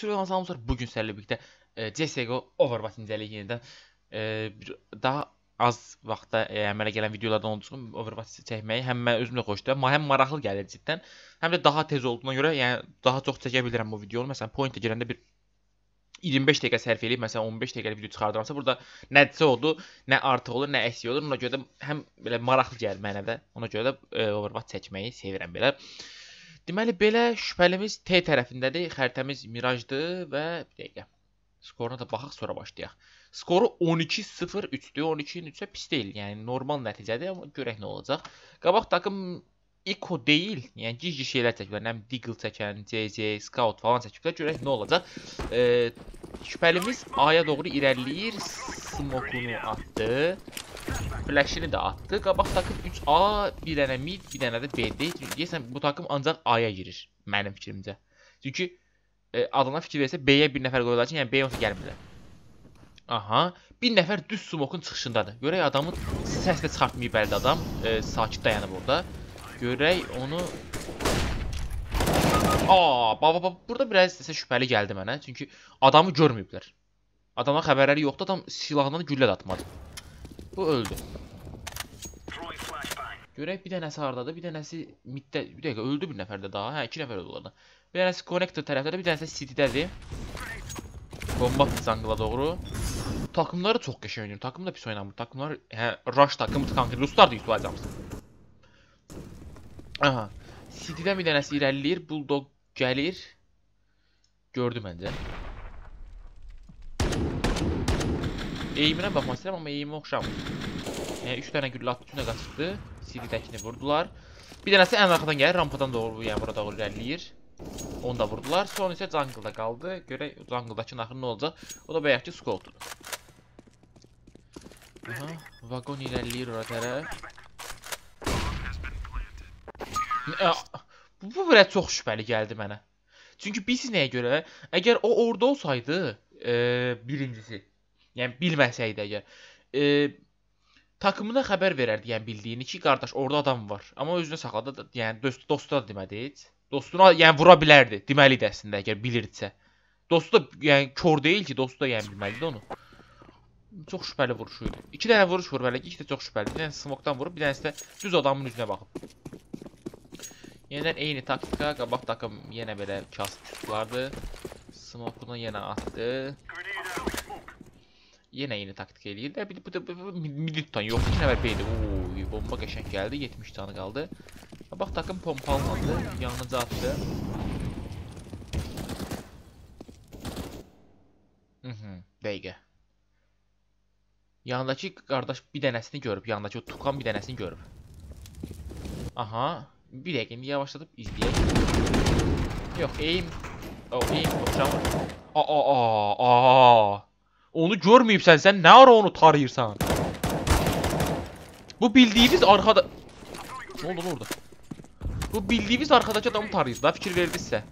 Xronan salamlar. Bu gün sizlərlə birlikdə e, CS:GO Overwatch incəliyi yenidən e, bir daha az vaxtda e, əmələ gələn videolardan olduğu kimi Overwatch çəkməyi həm mən özüm də xoşlayıram, həm maraqlı gəlir cidden. Həm də daha tez olduğuna görə, yəni daha çox çəkə bilirəm bu videonu. Məsələn, point girəndə bir 25 dəqiqə sərf edib, məsələn 15 dəqiqəlik video çıxardıramsa, burada nəticə oldu, nə artıq olur, nə əksik olur. Ona görə də həm belə maraqlı gəlir mənə də. Ona görə də e, Overwatch çəkməyi sevirəm belə. Deməli belə şübhəlimiz T tərəfindədir. Xəritəmiz Mirajdır və bir dəqiqə. Skoruna da baxaq, sonra başlayaq. Skoru 12-0-3-dür. 12-nin 3-ə pis deyil. Yəni normal nəticədir, amma görək nə olacaq. Qabaq takım Iko deyil, yəni gizli şeylər çəkiblər. Nəm Deagle çəkən, CC, Scout falan çəkiblər. Görək nə olacaq. E, şübhəlimiz A-ya doğru irəliləyir. Smoke-unu atdı. Flash'ini də atdı. Qabaq takım 3A, bir dənə mid, bir dənə də B-dir. Deyəsən bu takım ancaq A-ya girir mənim fikrimcə. Çünki e, adına fikir versə B-yə bir nəfər qoyurlar ki, yəni B yoxsa gəlmirlər. Aha, bir nəfər düz smoke'un çıxışındadır. Görək adamın səs də çıxartmayıb əldə adam. E, sakit dayanıb orada. Görək onu Aa, baba baba burada biraz isə şübhəli gəldi mənə. Çünki adamı görməyiblər. Adamın xəbərləri yoxdur. Adam silahından güllə də atmadı. Bu öldü. Görək bir dənəsi hardadır, bir dənəsi middə, bir dəqiqə öldü bir nəfər də daha. Hə, iki nəfər öldü orada. Bir dənəsi connector tərəfdədir, bir dənəsi City-dədir. Bomba jungle-a doğru. Takımları çox qəşəng oynayır. Takım da pis oynamır. Takımlar hə rush takımı konkret ruslar da yutulayacağımız. Aha. City-dən bir dənəsi irəliləyir, Bulldog gəlir. Gördü məncə. Eğiminə baxmaq istəyirəm, amma eğimi oxşamır. Yəni 3 dənə güllə atdı, üçünə qaçırdı. CD-dəkini vurdular. Bir dənəsi ən arxadan gəlir, rampadan doğru, yəni bura doğru irəliləyir. Onu da vurdular. Sonra isə jungle-da qaldı. Görək jungle-dakının axırı nə olacaq. O da bayaqki Scout-dur. Aha, vagon irəliləyir ora tərəf. Bu, bu belə çox şübhəli gəldi mənə. Çünki bilirsiniz nəyə görə? Əgər o orada olsaydı, e, birincisi, yəni bilməsəydi əgər, e, takımına xəbər verərdi, yəni bildiyini ki, qardaş, orada adam var. Amma özünə saxladı, yəni dost dostu da demədi heç. Dostuna yəni vura bilərdi, deməli idi əslində əgər bilirdisə. Dostu da yəni kör deyil ki, dostu da yəni bilməlidir onu. Çox şübhəli vuruş idi. 2 dənə vuruş vurub hələ ki, ikisi də çox şübhəli. Bir dənə smoke'dan vurub, bir dənəsi də düz adamın üzünə baxıb. Yenidən eyni taktika, qabaq takım yenə belə kasıb tutdulardı. Smoke'unu yenə atdı. Yenə eyni taktika eləyir də. Bir də bu da bu- bu midi tutan yox. 2 nəfər beydi. Oy, bomba qəşəng gəldi. 70 canı qaldı. Qabaq takım pompalandı, yanıca atdı. Mhm, dəqiqə. Yanındakı qardaş bir dənəsini görüb, yanındakı o tukan bir dənəsini görüb. Aha, bir dəqiqə indi yavaşladıb izləyək. Yox, aim. O, aim oxşamır. Aa, aa, aa. Onu görməyibsən sən, nə ara onu tarayırsan? Bu bildiyiniz arkada... Ne oldu lan orada? Bu bildiyiniz arkadakı adamı tarayır da fikir verdinizsə.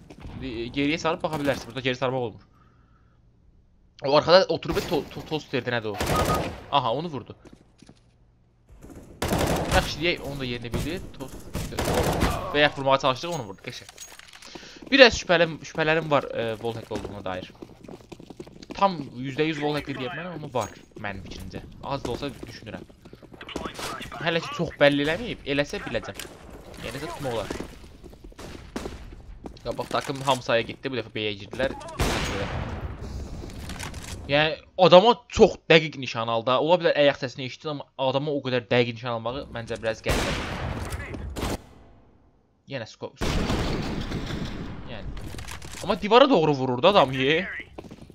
E, Geriyə sarıb baxa bilərsiniz. Burada geri sarmaq olmur. O arkada oturub to to tost verdi nədir o? Aha, onu vurdu. Yaxşı deyək, onu da yerini bildi. Tost və ya vurmağa çalışdıq, onu vurdu. Qəşəng. Biraz şübhələrim, şübhələrim var e, wallhack olduğuna dair. Tam %100 wallhack deyə bilmərəm, amma var mənim fikrimcə. Az da olsa düşünürəm. Hələ ki çox bəlli eləməyib, eləsə biləcəm. Yəni də tutmaq olar. Qabaq takım hamsaya getdi, bu dəfə B-yə girdilər. Yəni adama çox dəqiq nişan aldı. Ola bilər ayaq səsini eşitdi, amma adama o qədər dəqiq nişan almağı məncə biraz qəribədir. Yenə skop. Yəni. Amma divara doğru vururdu adam ye.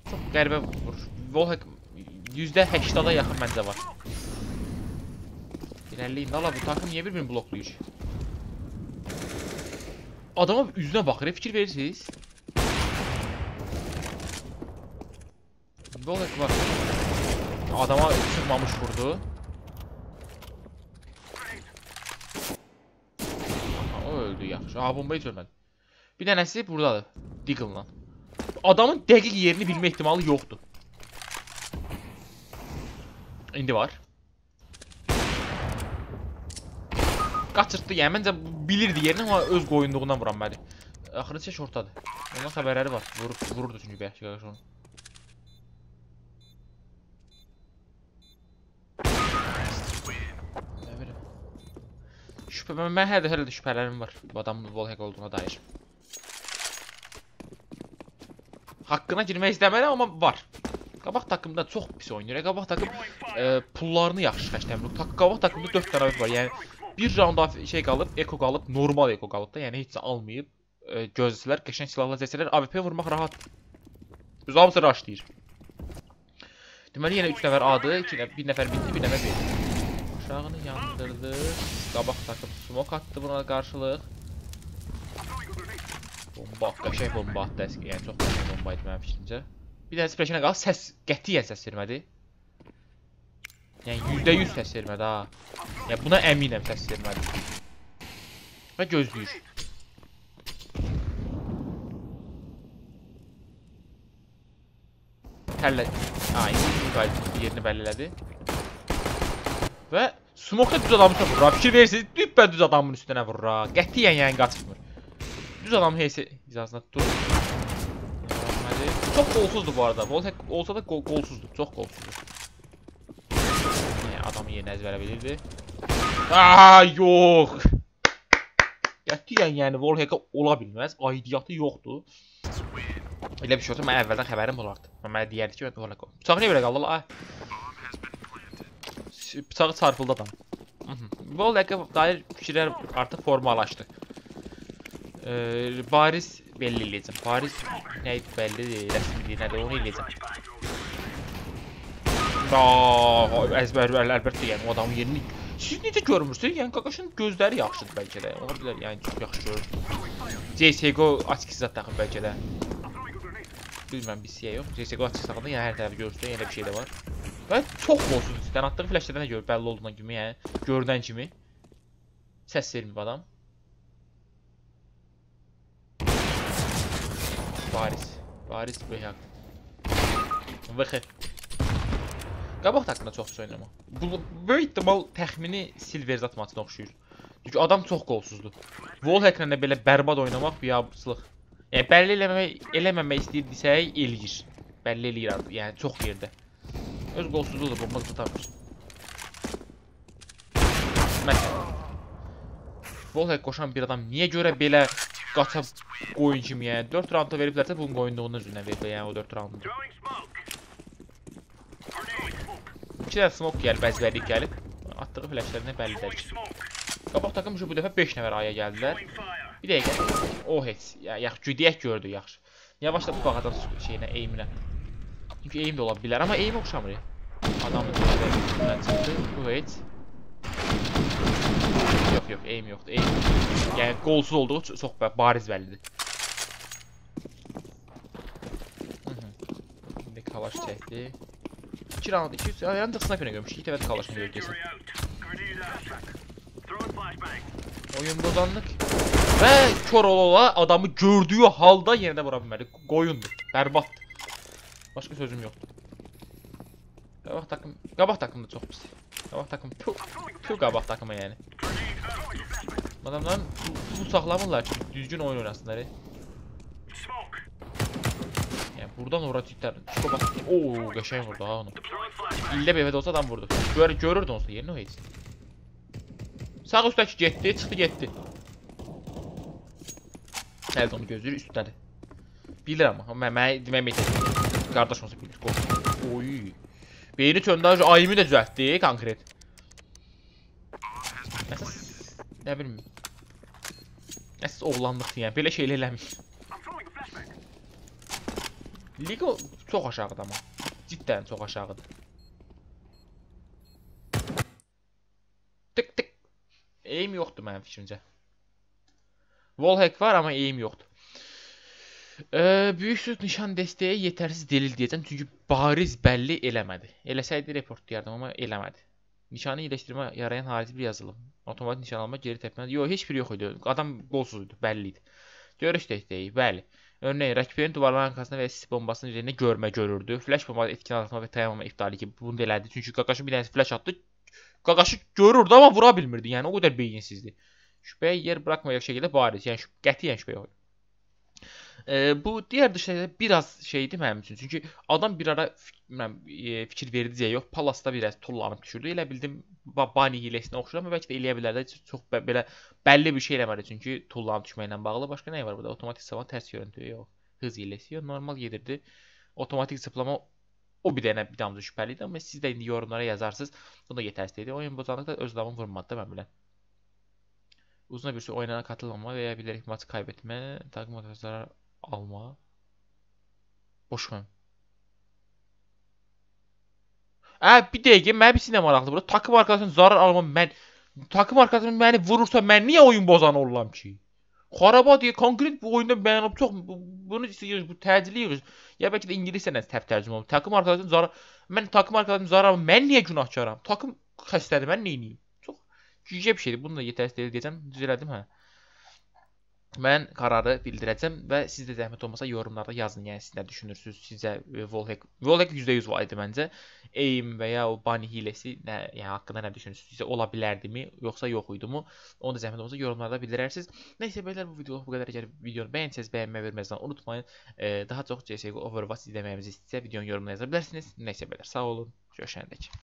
Çox qəribə vurur. Wallhack %80-a yaxın məncə var. İrəliləyin də, ala bu takım niyə bir-birini bloklayır? Adama üzünə baxır, fikir verirsiniz? Wallhack var. Adama çıxmamış vurdu. O öldü yaxşı. Aha, bombayı heç ölmədi. Bir dənəsi buradadır. Deagle-la. Adamın dəqiq yerini bilmə ehtimalı yoxdur. İndi var. Qaçırtdı, yəni məncə bilirdi yerini, amma öz qoyunluğundan vuran bəli. axırıncı şortadır. Ondan xəbərləri var. Vurur, vururdu çünki bəlkə qardaş onu. Şübhə mən, hələ də hələ də şübhələrim var bu adamın wallhack olduğuna dair. Haqqına girmək istəmirəm amma var. Qabaq takımda çox pis oynayır. Qabaq takım e, pullarını yaxşı xərcləmir. Qabaq takımda 4 dənə var. Yəni bir round şey qalıb, eko qalıb, normal eko qalıb da, yəni heç almayıb. E, gözləsələr, qəşəng silahla desələr, AWP vurmaq rahat. Biz hamısı rushlayır. Deməli yenə 3 nəfər A-dır, 2 nəfər, 1 nəfər bitti, 1 nəfər B. Aşağını yandırdı. Qabaq takım smoke atdı buna qarşılıq. Bomba, qəşəng bomba atdı əski, yəni çox qəşəng bomba idi mənim fikrimcə. Bir dənə splash'ına qaldı, səs qətiyyən səs vermədi. Yəni %100 səs vermədi ha. Yəni buna əminəm səs vermədi. Və gözləyir. Həllə. Ha, indi qayıt yerini bəlli elədi. Və smoke düz adamı vurur. Fikir verirsiniz, düppə düz adamın üstünə vurur. ha. Qətiyyən yəni qaçmır. Düz adamın heysi hizasına tutur. Deməli, Çox qolsuzdur bu arada. Voltek olsa da qol qolsuzdur. Çox qolsuzdur. Yəni adamın yerinə əzbərə bilirdi. Aa, yox. Qətiyyən yəni Volheka ola bilməz. Aidiyyatı yoxdur. Elə bir şey olsa mən əvvəldən xəbərim olardı. Mən mənə deyərdi ki, Volheka. Bıçaq niyə belə qaldı la? S- Bıçağı çarpıldı adam. Volheka dair fikirlər artıq formalaşdı. Ee, bariz belli eləyəcəm. Bariz nə bəllidir, rəsmidir, nədir onu eləyəcəm. Aa, əzbər əlbəttə yəni o adamın yerini Siz necə görmürsünüz? Yəni Qaqaşın gözləri yaxşıdır bəlkə də. Ola bilər, yəni çox yaxşı görür. CS:GO açıq zət taxıb bəlkə də. Bilmirəm bir şey yox. CS:GO açıq taxanda yəni hər tərəfi görürsən, yenə bir şey də var. Və çox qolsuz cidden atdığı flashlərdən də görür, bəlli olduğundan kimi, yəni görünən kimi. Səs vermir bu adam. Bariz. Bariz Beyhaq. Vıxı. Qabaq haqqında çox pis oynama. Bu böyük ihtimal təxmini Silver zat maçına oxşuyur. Çünki adam çox qolsuzdur. Wallhack-lə də belə bərbad oynamaq biabırçılıq. Yəni bəlli eləməmək, eləməmək istəyirdisə eləyir. Bəlli eləyir artıq, yəni çox yerdə. Öz qolsuzluğu da bomba tutamır. Məsələn. Wallhack qoşan bir adam niyə görə belə qaça qoyun kimi yəni 4 raundda veriblərsə bunun qoyunduğunun üzündən veriblər yəni o 4 raundu. İki dənə smoke gəlib, əzbərlik gəlib. Atdığı flashlərinə bəllidir. Qabaq takım şu bu dəfə 5 nəfər aya gəldilər. Bir dəqiqə. O heç. Ya yax güdəyək gördü yaxşı. Yavaşladı bax adam şeyinə, aiminə. Çünki aim də ola bilər, amma aim oxşamır. ya. Adamın üstündən çıxdı. Bu heç. Yox, yox, aim yoxdur. Aim. Yəni qolsuz olduğu ço- çox bariz bəllidir. İndi kalaş çəkdi. 2 round, 2 3 yəni də sniperə görmüş. 2 dəfə də kalaşını görəcəksən. Oyun bozanlıq və kör ola adamı gördüyü halda yenə də vura bilmədi. Qoyundur. Bərbaddır. Başqa sözüm yoxdur. Qabaq takım, qabaq takım da çox pis. Qabaq takım tu, tu qabaq takımı yəni. Adamların pul saxlamırlar ki, düzgün oyun oynasınlar. Yəni buradan ora titər. Şuka bax. Oo, qəşəng vurdu ha onu. İllə bir də olsa adam vurdu. Gör, görürdü onsuz yerini o heç. Sağ üstdəki getdi, çıxdı getdi. Də onu gözləyir üstdədir. Bilir amma, amma mən deməm etəcək. Qardaş olsa bilir. Qol. Oy. Beyni çöndü, ayımı da düzəltdi konkret. Əsas nə bilim. Əsas oğlanlıqdır yəni, belə şeylər eləmir. Liga çox aşağıdır amma. Cidden çox aşağıdır. Tık tık. Aim yoxdur mənim fikrimcə. Wallhack var amma aim yoxdur. Ee, böyük söz nişan dəstəyə yetərsiz delil deyəcəm çünki bariz bəlli eləmədi. Eləsəydi reportlayardım amma eləmədi. Nişanı iyiləşdirmə yarayan harici bir yazılım. Avtomatik nişan alma, geri təpmə. Yox, heç biri yox idi. Adam qolsuz idi, bəlli idi. Görüş dəstəyi, bəli. Örneğin rakiplerin duvarların arkasında ve sis bombasının üzerinde görme görürdü. Flash bomba etkin atma ve tayamama iptali gibi bunu elədi. Çünki Kakashi bir dənə flash attı. Kakashi görürdü amma vura bilmirdi. Yəni o qədər beyinsizdi. Şübhəyə yer bırakmayacaq şəkildə bariz. Yəni şüb qətiyyən şübhə yox. E, bu diğer dışarıda biraz şeydi mənim üçün. Çünki adam bir ara bilmirəm, e, fikir verdi deyə yox, Palasda biraz tullanıb düşürdü. Elə bildim ba- Bani hiləsinə oxşur amma bəlkə də eləyə bilər də çox belə bəlli bir şey eləmədi çünki tullanıb düşməklə bağlı. Başqa nə var burada? Avtomatik zıplama ters görüntü yox. Hız hiləsi yox, normal gedirdi. Otomatik zıplama o bir dənə bir damcı şübhəli idi amma siz də indi yorumlara yazarsınız. Bu da yetərsiz idi. Oyun bozanlıq da öz adamını vurmadı da mən bilən. Uzun bir süre oynana katılmama veya bilerek maçı kaybetme, takım arkadaşlara alma. Boş ver. Hə, bir dəqiqə, mənə bir sinə maraqlı burada. Takım arkadaşın zarar alma, mən takım arkadaşım məni vurursa mən niyə oyun bozan oluram ki? Xaraba deyə konkret bu oyunda mən çox bu- bunu istəyirik, bu təcili yığış. Ya bəlkə də ingiliscə nə təp tərcümə olub. Takım arkadaşın zarar mən takım arkadaşım zarar mən niyə günahkaram? Takım xəstədir, mən nə edeyim? Çox cücə bir şeydir. Bunu da yetərsiz deyil deyəcəm. Düz elədim hə. Mən qərarı bildirəcəm və siz də zəhmət olmasa yorumlarda yazın. Yəni siz nə düşünürsüz? E, Wallhack Wallhack %100 var idi məncə. AIM və ya o Bunny hiləsi nə, yəni haqqında nə düşünürsüz? Sizcə ola bilərdimi, yoxsa yox idimu? Onu da zəhmət olmasa yorumlarda bildirərsiniz. Nəysə belə bu video bu qədər. Əgər videonu bəyənsəz bəyənməyi verməzdən unutmayın. E, daha çox CS:GO Overwatch izləməyimizi istəsə videonun yorumuna yaza bilərsiniz. Nəysə belə sağ olun. Görüşəndək.